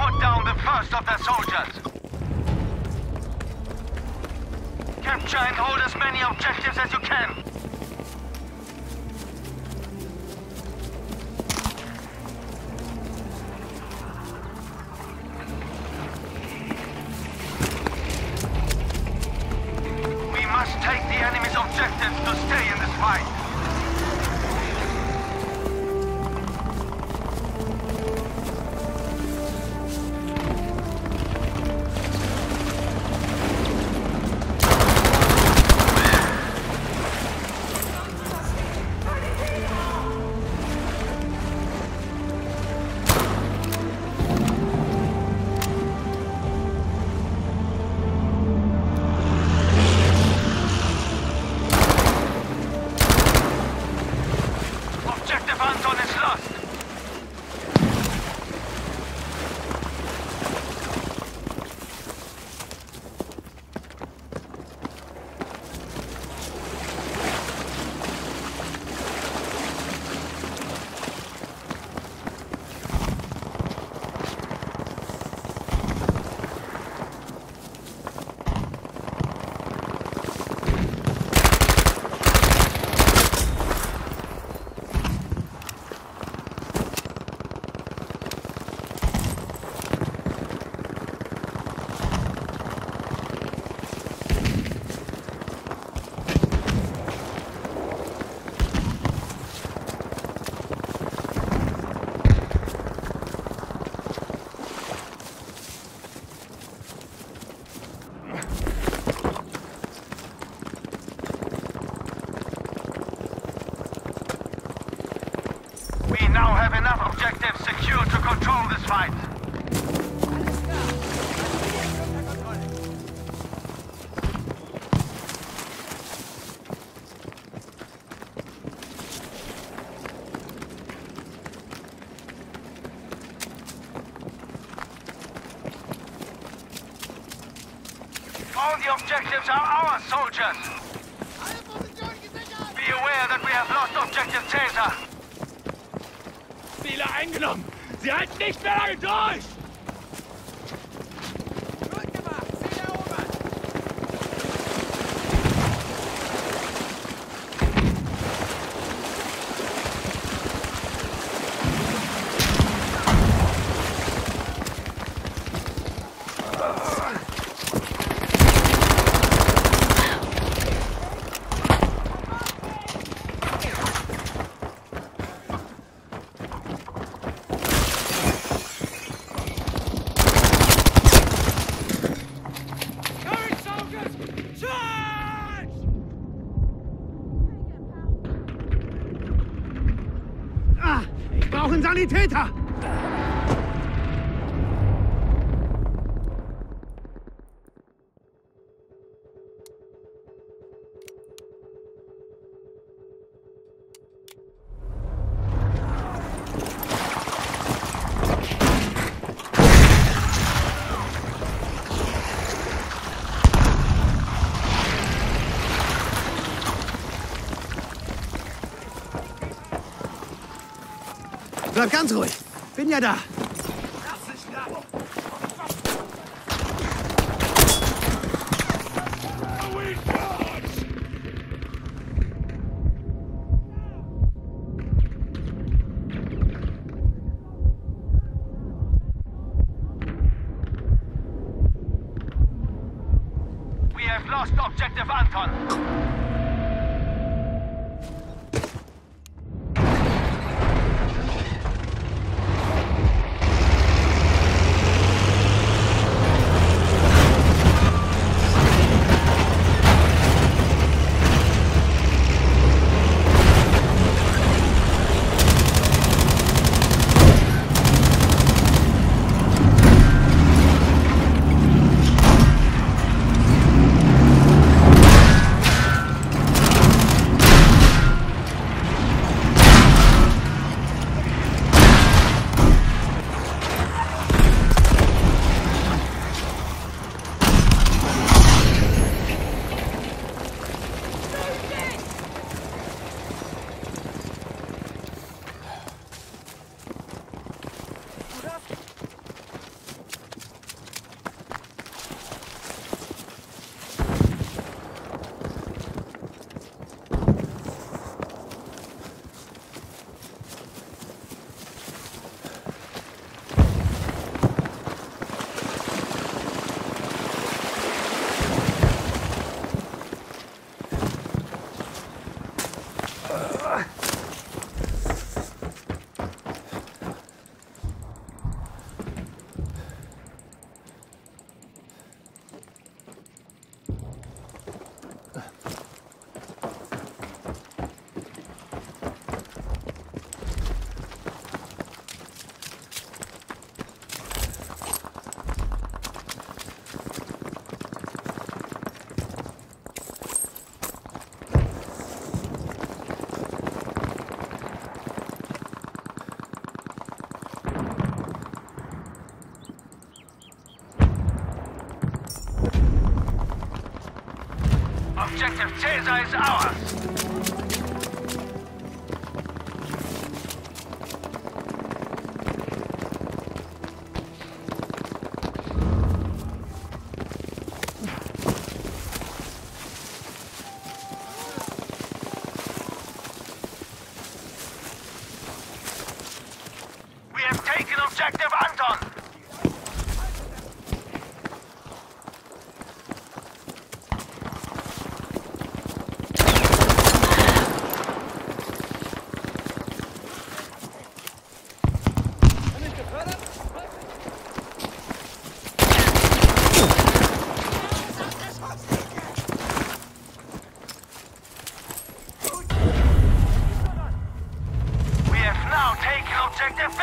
put down the first of their soldiers. Capture and hold as many objectives as you can. Fight. Sie halten nicht mehr lange durch! Meditator! Bleib ganz ruhig. Bin ja da. We have lost objective Anton. Objective Caesar is ours. We have taken Objective Anton.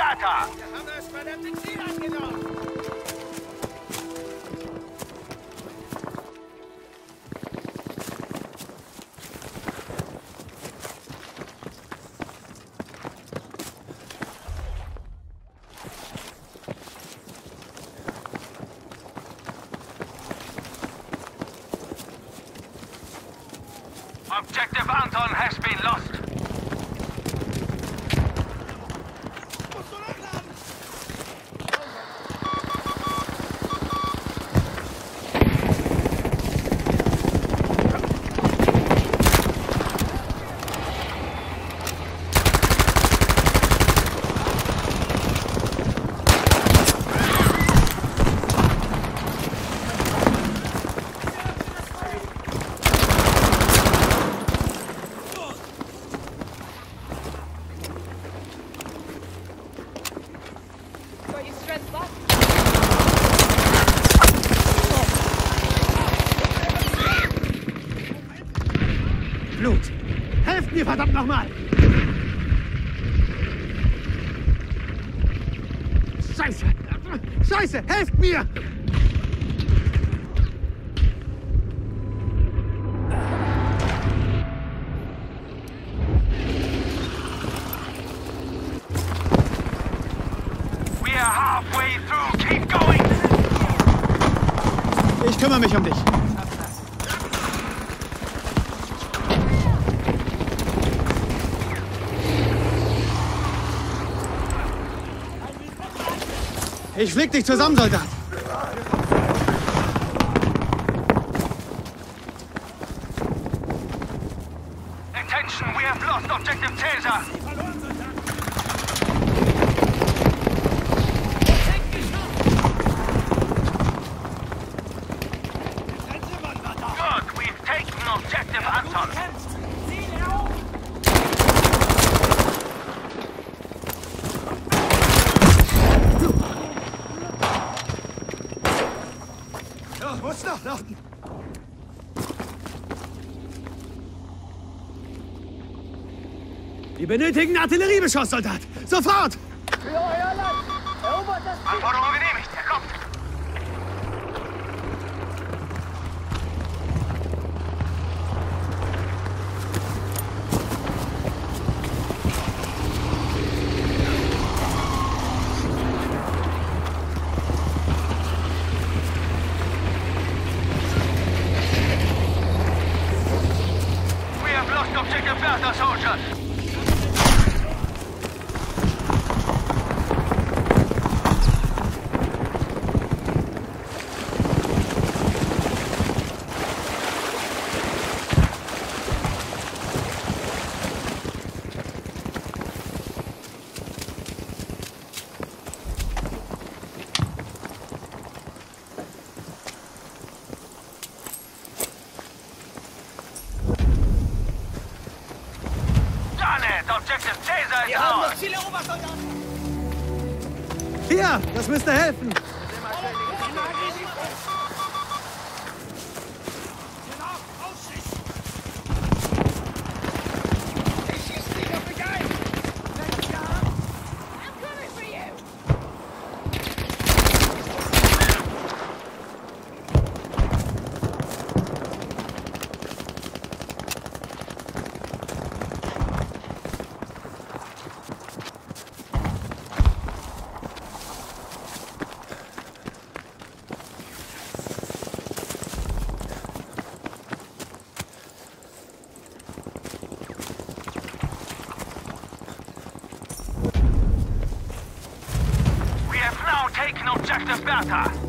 Objective Bertha. Objective verdammt nochmal! Scheiße! Scheiße! Helft mir! We are halfway through. Keep going. Ich kümmere mich um dich. Ich flieg dich zusammen, Soldat. Attention, we have lost Objective Caesar. Wir benötigen Artilleriebeschuss, Soldat. Sofort! Anforderung genehmigt. Er kommt. Hier, das müsste helfen. Objective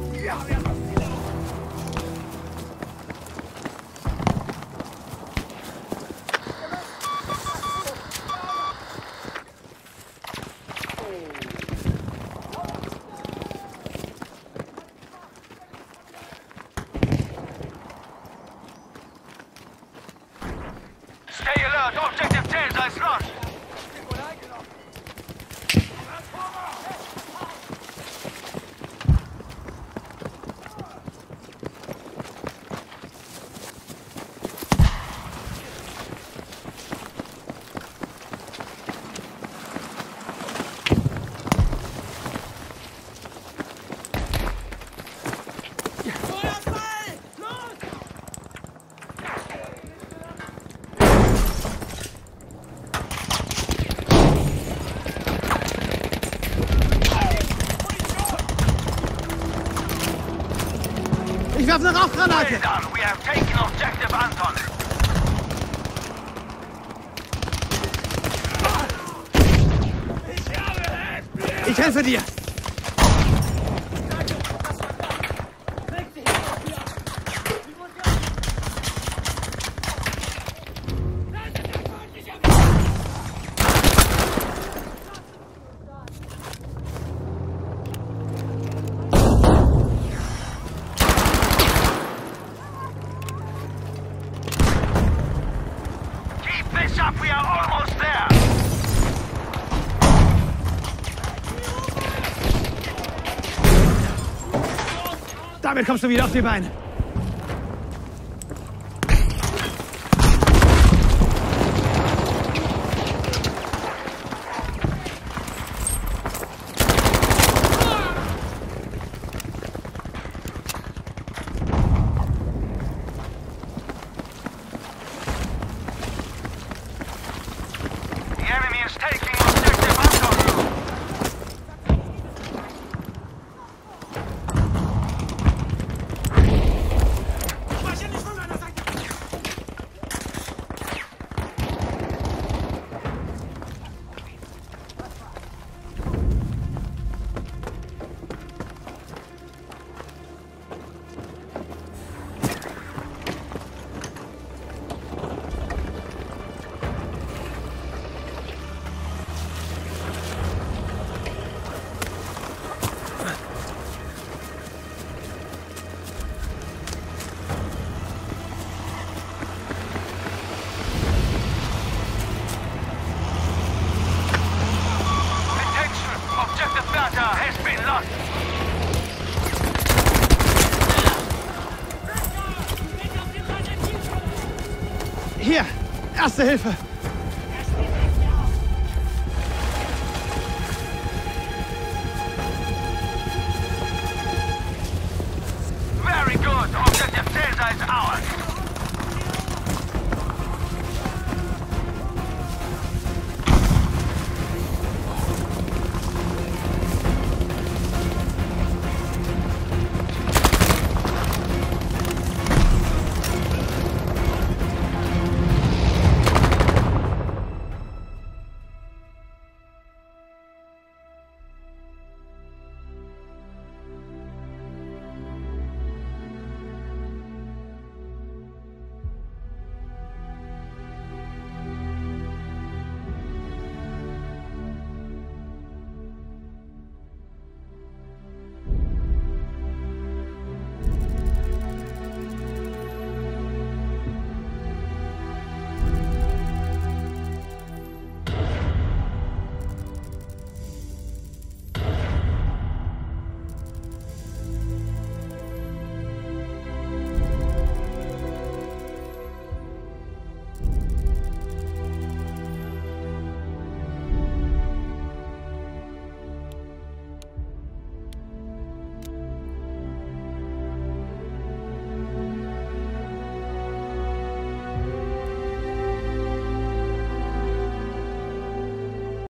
Rauchgranate. Well done. We have taken objective Anton. Ich helfe dir. Damit kommst du wieder auf die Beine. Hilfe.